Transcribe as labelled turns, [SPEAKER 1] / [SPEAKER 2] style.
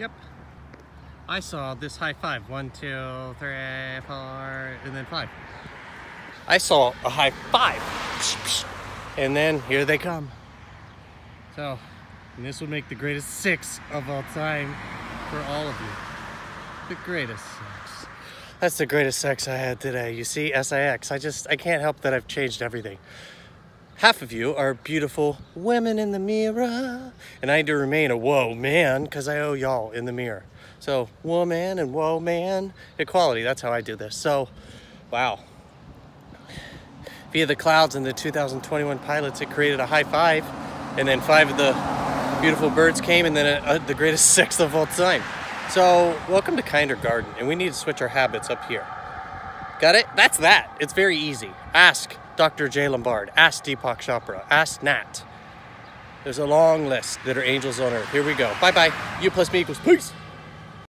[SPEAKER 1] Yep. I saw this high five. One, two, three, four, and then five. I saw a high five. And then here they come. So, this would make the greatest six of all time for all of you. The greatest sex. That's the greatest sex I had today. You see, SIX. I just, I can't help that I've changed everything. Half of you are beautiful women in the mirror, and I need to remain a whoa man because I owe y'all in the mirror. So, woman and whoa man, equality. That's how I do this. So, wow. Via the clouds and the 2021 pilots, it created a high five, and then five of the beautiful birds came, and then a, a, the greatest sixth of all time. So, welcome to Kinder Garden, and we need to switch our habits up here. Got it? That's that. It's very easy. Ask Dr. Jay Lombard. Ask Deepak Chopra. Ask Nat. There's a long list that are angels on earth. Here we go. Bye bye. U plus me equals peace.